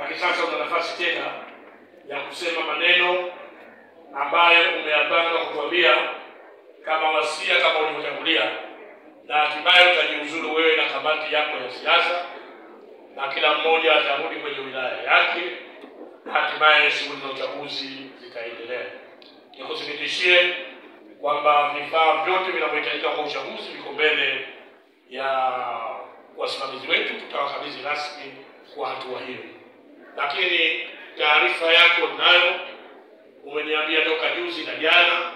lakini sasa una nafasi tena ya kusema maneno ambayo umeyapanga kutuambia kama wasia, kama ulivyotangulia, na hatimaye utajiuzuru wewe na kamati yako ya siasa, na kila mmoja atarudi kwenye wilaya yake, na hatimaye shughuli za uchaguzi zitaendelea. Nikuthibitishie kwamba vifaa vyote vinavyohitajika kwa uchaguzi viko mbele ya wasimamizi wetu, tutawakabidhi rasmi kwa hatua hiyo. Lakini taarifa yako nayo umeniambia toka juzi na jana,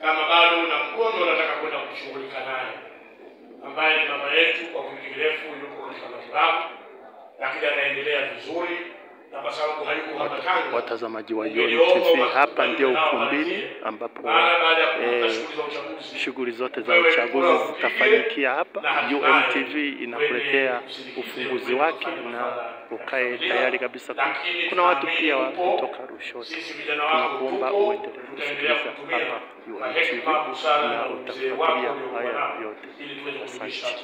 kama bado una mgonjwa unataka kwenda kushughulika naye, ambaye ni mama yetu, kwa kipindi kirefu yuko katika matibabu, lakini anaendelea vizuri, na kwa sababu hayuko hapa Tanga, Watazamaji wa Yoni TV, hapa ndio ukumbini ambapo eh, shughuli zote za uchaguzi zitafanikia zitafanyikia hapa. UMTV TV inakuletea ufunguzi wake na ukae tayari kabisa. Kuna watu pia kutoka Lushoto. Tunakuomba uendelee kusikiliza hapa kwa UON TV hekima, busara na utafuatilia haya yote. Asante.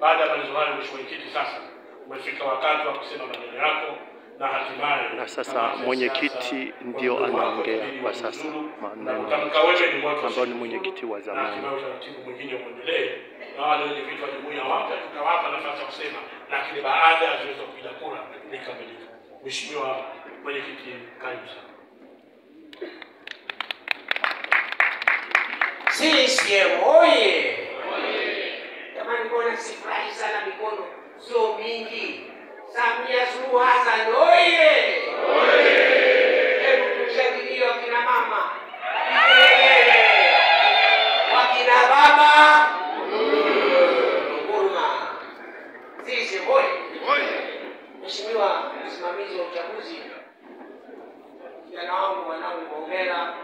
Baada ya maelezo hayo, Mheshimiwa Mwenyekiti, sasa umefika wakati wa kusema maneno yako na hatimaye Na sasa mwenyekiti ndio anaongea kwa sasa maneno ambayo ni mwenyekiti wa zamani. na utaratibu mwingine uendelee, na wale wenye vitu wapya tutawapa nafasi ya kusema, lakini baada ya zoezi la kupiga kura likamilika. Mheshimiwa Mwenyekiti, karibu sana. CCM oye! Jamani, mbona sifurahi sana, mikono sio mingi. Samia Suluhu Hassan oye! Hebu tushangilie wakina mama, Vigelegele. wakina baba, nguruma. CCM oye! Mheshimiwa msimamizi wa uchaguzi, wangu mwanangu, hongera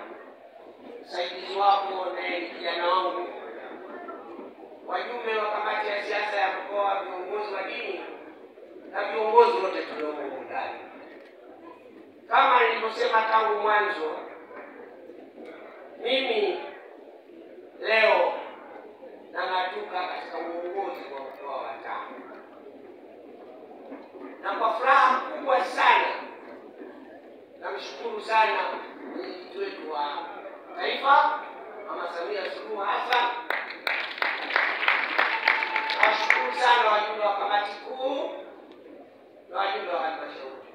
msaidizi wako naye ni kijana wangu, wajumbe wa kamati ya siasa ya mkoa, viongozi wa dini na viongozi wote tuliomo ndani. Kama nilivyosema tangu mwanzo, mimi leo nang'atuka katika uongozi wa mkoa wa Tanga, na kwa furaha kubwa sana namshukuru sana mwenyekiti wetu wa taifa Mama Samia Suluhu Hassan. Nawashukuru sana wajumbe wa kamati kuu na wajumbe wa halmashauri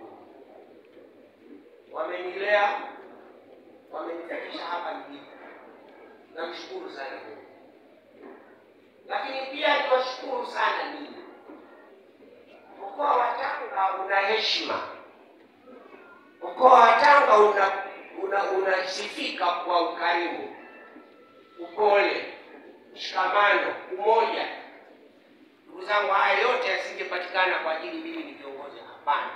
wamenilea, wamenitakisha hapa nilipo. Namshukuru sana Mungu, lakini pia niwashukuru sana ninyi. Mkoa wa Tanga una heshima mkoa wa Tanga una una unasifika kwa ukarimu, upole, mshikamano, umoja. Ndugu zangu, haya yote yasingepatikana kwa ajili mimi ni kiongozi, hapana.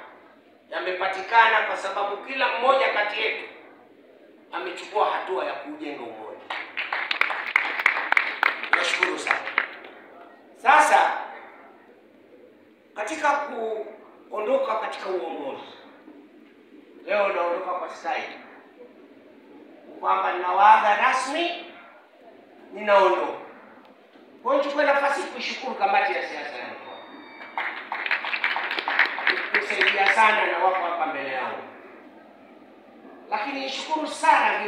Yamepatikana kwa sababu kila mmoja kati yetu amechukua hatua ya kujenga umoja. Nashukuru sana. Sasa katika kuondoka katika uongozi leo naondoka kwa staili kwamba ninawaaga rasmi, ninaondoka. Kwa nichukue nafasi kuishukuru kamati ya siasa ya mkoa, kusaidia sana na wako hapa mbele yangu, lakini nishukuru sana